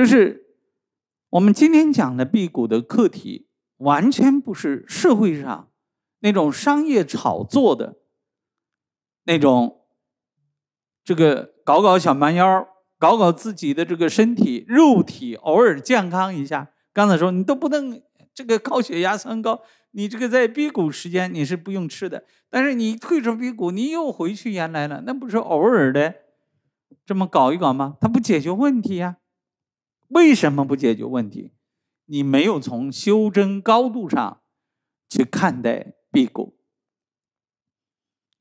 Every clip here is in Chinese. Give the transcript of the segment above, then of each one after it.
就是我们今天讲的辟谷的课题，完全不是社会上那种商业炒作的那种，这个搞搞小蛮腰，搞搞自己的这个身体肉体，偶尔健康一下。刚才说你都不能这个高血压、三高，你这个在辟谷时间你是不用吃的，但是你退出辟谷，你又回去原来了，那不是偶尔的这么搞一搞吗？它不解决问题呀。为什么不解决问题？你没有从修真高度上去看待辟谷。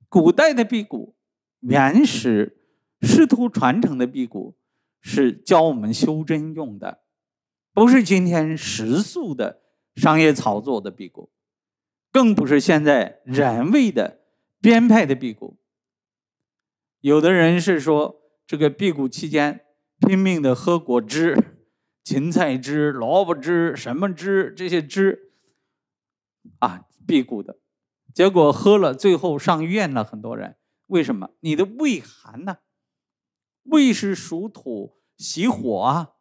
古代的辟谷，原始师徒传承的辟谷，是教我们修真用的，不是今天食素的商业炒作的辟谷，更不是现在人为的编排的辟谷。有的人是说，这个辟谷期间拼命的喝果汁。芹菜汁、萝卜汁、什么汁这些汁啊，辟谷的，结果喝了，最后上医院了。很多人为什么？你的胃寒呢？胃是属土，喜火啊。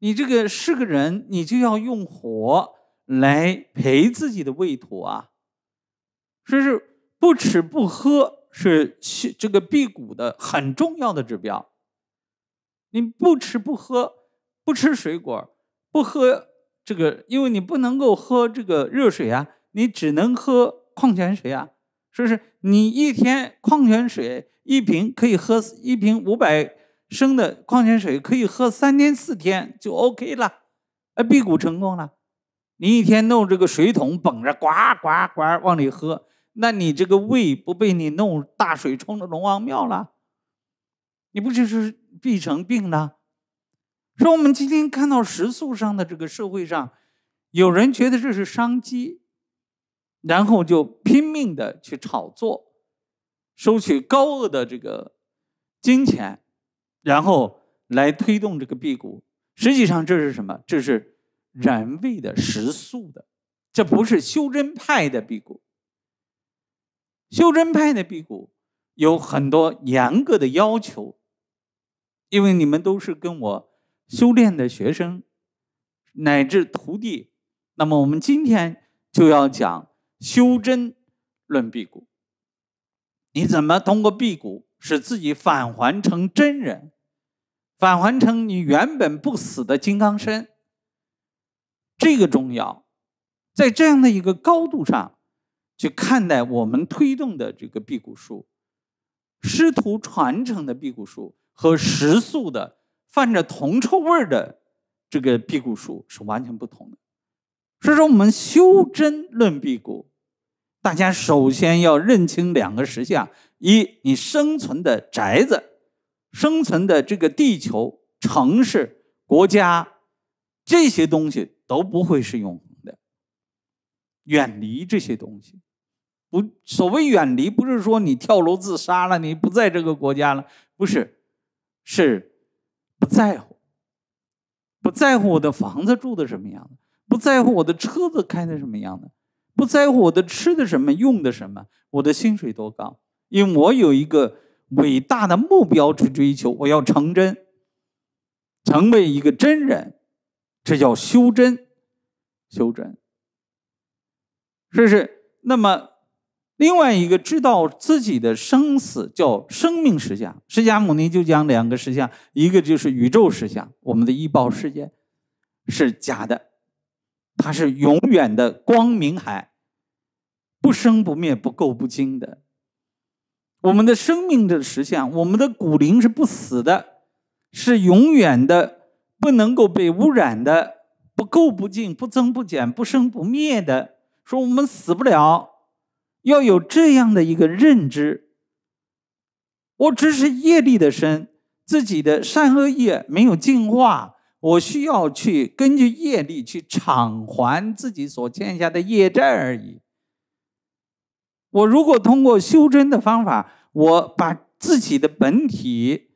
你这个是个人，你就要用火来陪自己的胃土啊。说是不吃不喝是这个辟谷的很重要的指标。你不吃不喝，不吃水果，不喝这个，因为你不能够喝这个热水啊，你只能喝矿泉水啊，是不是？你一天矿泉水一瓶可以喝一瓶五百升的矿泉水，可以喝三天四天就 OK 了，呃，辟谷成功了。你一天弄这个水桶捧着，呱呱呱往里喝，那你这个胃不被你弄大水冲的龙王庙了？你不就是？必成病呢？说我们今天看到食宿上的这个社会上，有人觉得这是商机，然后就拼命的去炒作，收取高额的这个金钱，然后来推动这个辟谷。实际上这是什么？这是人为的食宿的，这不是修真派的辟谷。修真派的辟谷有很多严格的要求。因为你们都是跟我修炼的学生，乃至徒弟，那么我们今天就要讲修真论辟谷。你怎么通过辟谷使自己返还成真人，返还成你原本不死的金刚身？这个重要，在这样的一个高度上去看待我们推动的这个辟谷术，师徒传承的辟谷术。和食素的泛着铜臭味的这个辟谷术是完全不同的。所以说，我们修真论辟谷，大家首先要认清两个实相：一，你生存的宅子、生存的这个地球、城市、国家这些东西都不会是永恒的，远离这些东西。不，所谓远离，不是说你跳楼自杀了，你不在这个国家了，不是。是不在乎，不在乎我的房子住的什么样的，不在乎我的车子开的什么样的，不在乎我的吃的什么用的什么，我的薪水多高，因为我有一个伟大的目标去追求，我要成真，成为一个真人，这叫修真，修真，是不是？那么。另外一个知道自己的生死叫生命实相，释迦牟尼就讲两个实相，一个就是宇宙实相，我们的医报世界是假的，它是永远的光明海，不生不灭、不垢不净的。我们的生命的实相，我们的骨灵是不死的，是永远的，不能够被污染的，不垢不净、不增不减、不生不灭的。说我们死不了。要有这样的一个认知，我只是业力的身，自己的善恶业没有净化，我需要去根据业力去偿还自己所欠下的业债而已。我如果通过修真的方法，我把自己的本体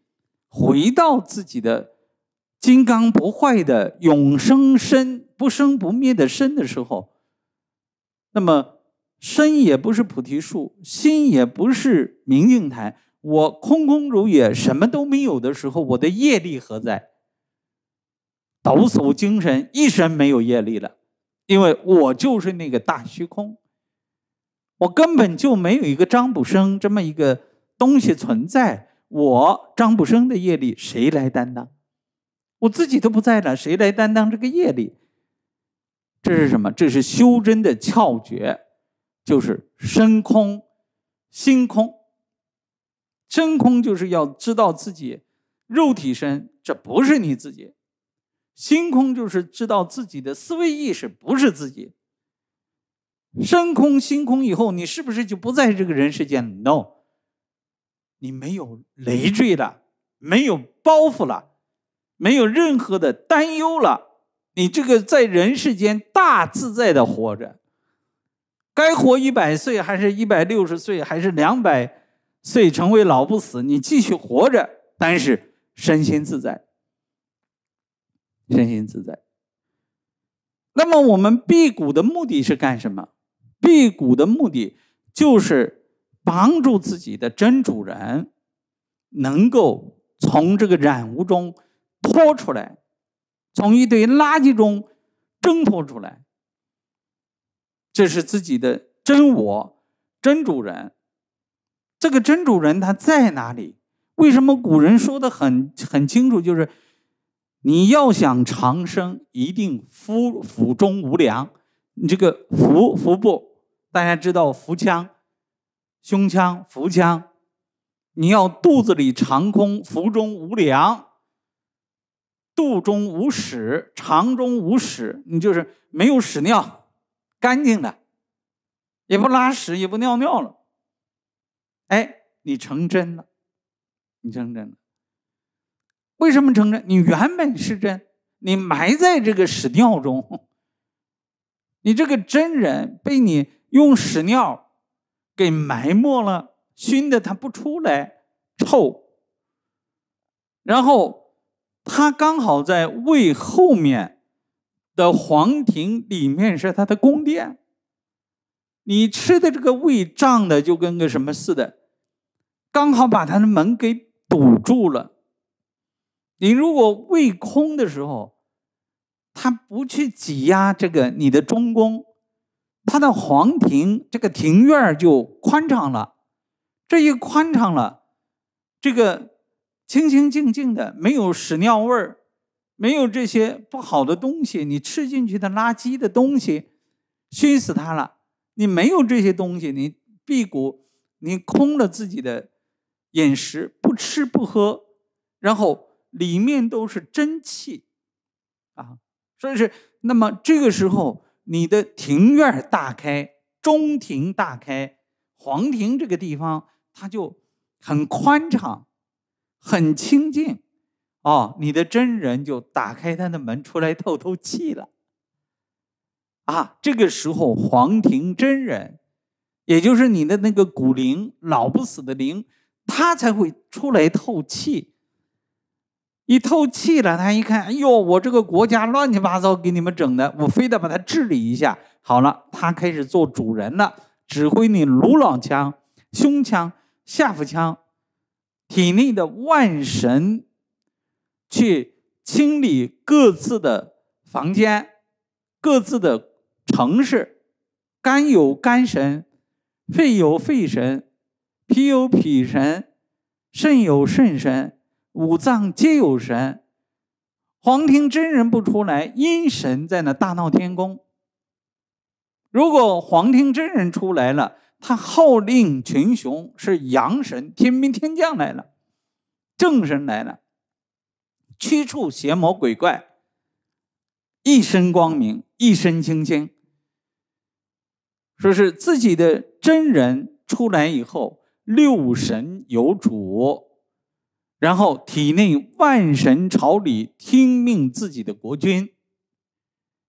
回到自己的金刚不坏的永生身、不生不灭的身的时候，那么。身也不是菩提树，心也不是明镜台。我空空如也，什么都没有的时候，我的业力何在？抖擞精神，一身没有业力了，因为我就是那个大虚空，我根本就没有一个张卜生这么一个东西存在，我张卜生的业力谁来担当？我自己都不在了，谁来担当这个业力？这是什么？这是修真的窍诀，就是身空、心空。真空就是要知道自己肉体身，这不是你自己；心空就是知道自己的思维意识不是自己。身空心空以后，你是不是就不在这个人世间？No，你没有累赘了，没有包袱了，没有任何的担忧了。你这个在人世间大自在的活着，该活一百岁，还是一百六十岁，还是两百？岁成为老不死，你继续活着，但是身心自在，身心自在。那么我们辟谷的目的是干什么？辟谷的目的就是帮助自己的真主人能够从这个染污中脱出来，从一堆垃圾中挣脱出来。这是自己的真我，真主人。这个真主人他在哪里？为什么古人说的很很清楚？就是你要想长生，一定腹腹中无粮。你这个腹腹部，大家知道腹腔、胸腔、腹腔，你要肚子里长空，腹中无粮，肚中无屎，肠中无屎，你就是没有屎尿，干净的，也不拉屎，也不尿尿了。哎，你成真了，你成真了。为什么成真？你原本是真，你埋在这个屎尿中，你这个真人被你用屎尿给埋没了，熏的他不出来，臭。然后他刚好在胃后面的皇庭里面是他的宫殿，你吃的这个胃胀的就跟个什么似的。刚好把他的门给堵住了。你如果胃空的时候，他不去挤压这个你的中宫，他的皇庭这个庭院就宽敞了。这一宽敞了，这个清清静静的，没有屎尿味儿，没有这些不好的东西，你吃进去的垃圾的东西熏死他了。你没有这些东西，你辟谷，你空了自己的。饮食不吃不喝，然后里面都是真气，啊，所以是那么这个时候，你的庭院大开，中庭大开，皇庭这个地方它就很宽敞，很清净，哦，你的真人就打开他的门出来透透气了，啊，这个时候黄庭真人，也就是你的那个骨灵老不死的灵。他才会出来透气，一透气了，他一看，哎呦，我这个国家乱七八糟给你们整的，我非得把它治理一下。好了，他开始做主人了，指挥你颅脑腔、胸腔、下腹腔、体内的万神，去清理各自的房间、各自的城市，肝有肝神，肺有肺神。脾有脾神，肾有肾神，五脏皆有神。黄庭真人不出来，阴神在那大闹天宫。如果黄庭真人出来了，他号令群雄，是阳神，天兵天将来了，正神来了，驱除邪魔鬼怪，一身光明，一身清净。说是自己的真人出来以后。六神有主，然后体内万神朝礼，听命自己的国君，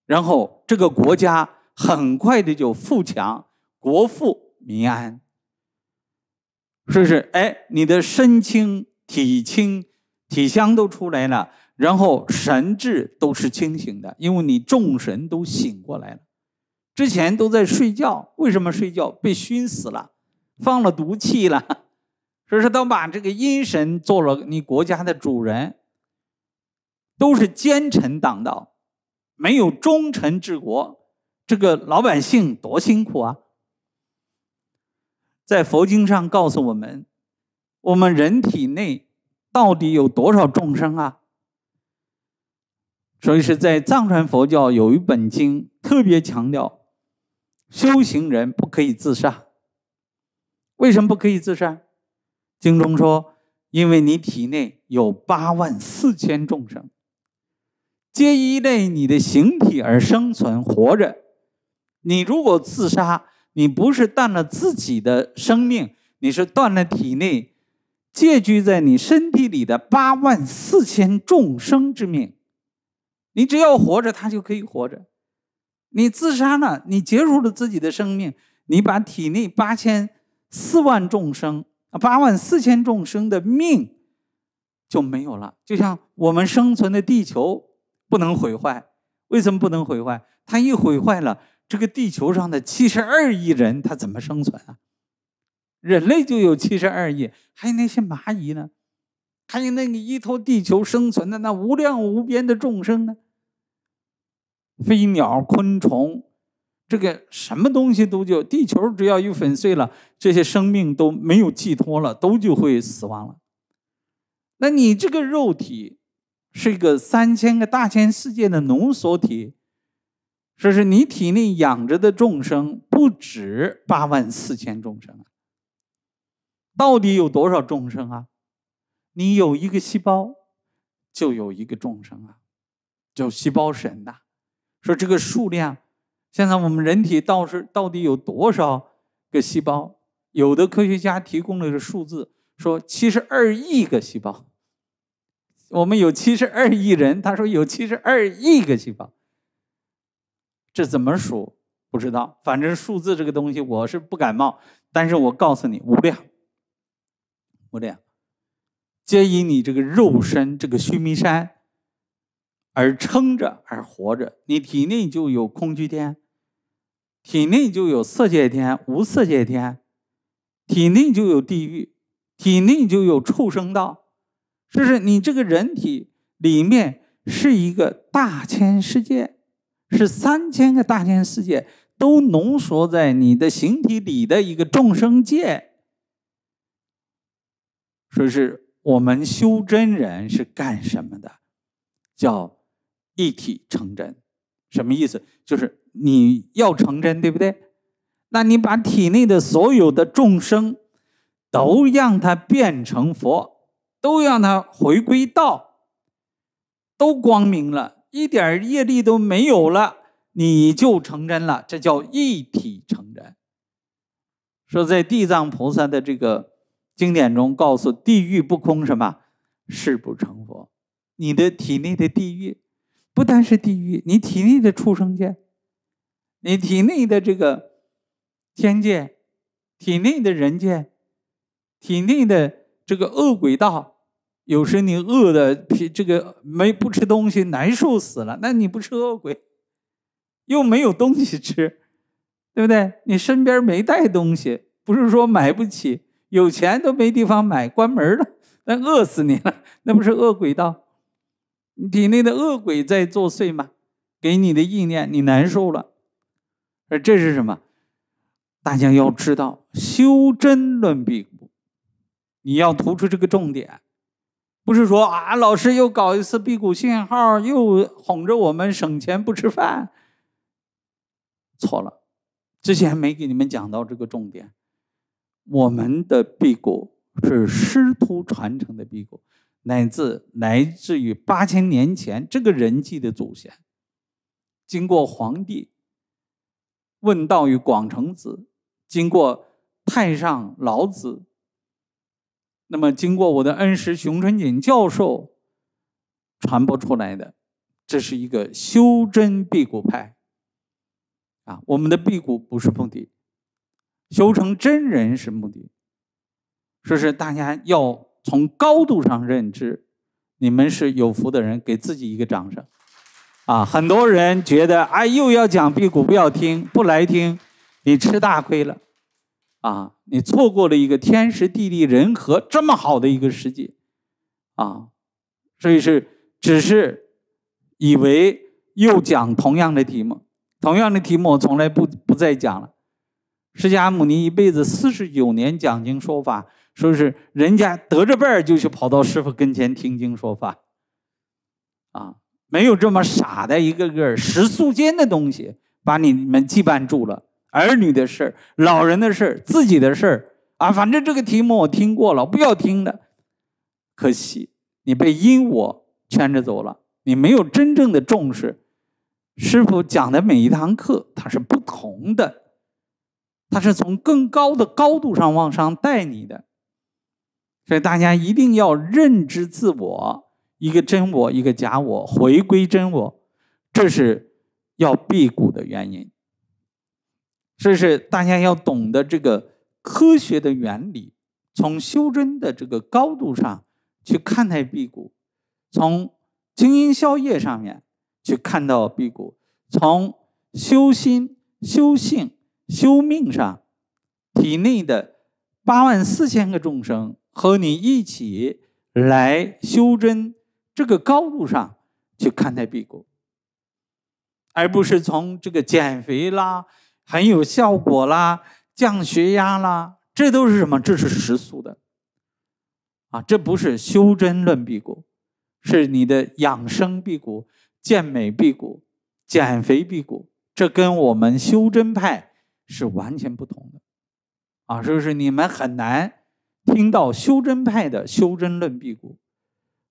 然后这个国家很快的就富强，国富民安。是不是？哎，你的身轻体轻，体香都出来了，然后神智都是清醒的，因为你众神都醒过来了，之前都在睡觉，为什么睡觉？被熏死了。放了毒气了，所 以说都把这个阴神做了你国家的主人。都是奸臣当道，没有忠臣治国，这个老百姓多辛苦啊！在佛经上告诉我们，我们人体内到底有多少众生啊？所以是在藏传佛教有一本经特别强调，修行人不可以自杀。为什么不可以自杀？经中说，因为你体内有八万四千众生，皆依赖你的形体而生存活着。你如果自杀，你不是断了自己的生命，你是断了体内借居在你身体里的八万四千众生之命。你只要活着，他就可以活着。你自杀了，你结束了自己的生命，你把体内八千四万众生，八万四千众生的命就没有了。就像我们生存的地球不能毁坏，为什么不能毁坏？它一毁坏了，这个地球上的七十二亿人他怎么生存啊？人类就有七十二亿，还有那些蚂蚁呢？还有那个依托地球生存的那无量无边的众生呢？飞鸟、昆虫，这个什么东西都就地球只要一粉碎了，这些生命都没有寄托了，都就会死亡了。那你这个肉体是一个三千个大千世界的浓缩体，说是你体内养着的众生不止八万四千众生啊，到底有多少众生啊？你有一个细胞，就有一个众生啊，叫细胞神呐。说这个数量，现在我们人体倒是到底有多少个细胞？有的科学家提供了个数字，说七十二亿个细胞。我们有七十二亿人，他说有七十二亿个细胞。这怎么数？不知道。反正数字这个东西，我是不感冒。但是我告诉你，无量，我这样。皆因你这个肉身，这个须弥山而撑着而活着。你体内就有空居天，体内就有色界天、无色界天，体内就有地狱，体内就有畜生道。就是你这个人体里面是一个大千世界，是三千个大千世界都浓缩在你的形体里的一个众生界，说是。我们修真人是干什么的？叫一体成真，什么意思？就是你要成真，对不对？那你把体内的所有的众生都让他变成佛，都让他回归道，都光明了，一点业力都没有了，你就成真了。这叫一体成真。说在地藏菩萨的这个。经典中告诉，地狱不空，什么誓不成佛？你的体内的地狱，不单是地狱，你体内的畜生界，你体内的这个天界，体内的人界，体内的这个恶鬼道，有时你饿的，这个没不吃东西难受死了，那你不吃恶鬼，又没有东西吃，对不对？你身边没带东西，不是说买不起。有钱都没地方买，关门了，那饿死你了，那不是恶鬼道？你体内的恶鬼在作祟吗？给你的意念，你难受了。而这是什么？大家要知道，修真论辟谷，你要突出这个重点，不是说啊，老师又搞一次辟谷信号，又哄着我们省钱不吃饭。错了，之前没给你们讲到这个重点。我们的辟谷是师徒传承的辟谷，乃至来自于八千年前这个人际的祖先，经过皇帝问道于广成子，经过太上老子，那么经过我的恩师熊春锦教授传播出来的，这是一个修真辟谷派。啊，我们的辟谷不是碰底。修成真人是目的，说是大家要从高度上认知，你们是有福的人，给自己一个掌声。啊，很多人觉得啊，又要讲辟谷，不要听，不来听，你吃大亏了。啊，你错过了一个天时地利人和这么好的一个时机。啊，所以是只是以为又讲同样的题目，同样的题目我从来不不再讲了。释迦牟尼一辈子四十九年讲经说法，说是人家得着伴儿就去跑到师傅跟前听经说法，啊，没有这么傻的一个个食宿间的东西把你们羁绊住了。儿女的事儿、老人的事儿、自己的事儿啊，反正这个题目我听过了，不要听的。可惜你被因果牵着走了，你没有真正的重视师傅讲的每一堂课，它是不同的。他是从更高的高度上往上带你的，所以大家一定要认知自我，一个真我，一个假我，回归真我，这是要辟谷的原因。这是大家要懂得这个科学的原理，从修真的这个高度上去看待辟谷，从精阴消业上面去看到辟谷，从修心修性。修命上，体内的八万四千个众生和你一起来修真，这个高度上去看待辟谷，而不是从这个减肥啦、很有效果啦、降血压啦，这都是什么？这是食素的啊！这不是修真论辟谷，是你的养生辟谷、健美辟谷、减肥辟谷，这跟我们修真派。是完全不同的，啊，是不是你们很难听到修真派的修真论辟谷？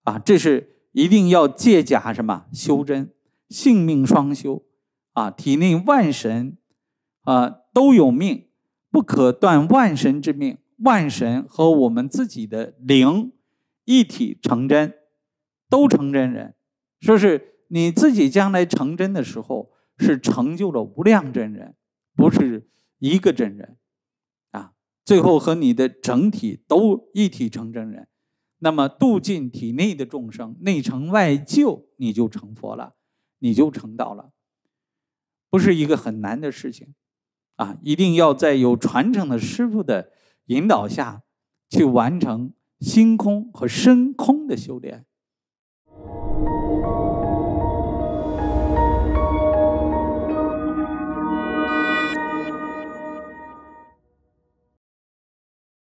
啊，这是一定要借假什么修真，性命双修，啊，体内万神啊都有命，不可断万神之命，万神和我们自己的灵一体成真，都成真人，说是你自己将来成真的时候，是成就了无量真人。不是一个真人，啊，最后和你的整体都一体成真人，那么度尽体内的众生，内成外就，你就成佛了，你就成道了，不是一个很难的事情，啊，一定要在有传承的师傅的引导下去完成心空和身空的修炼。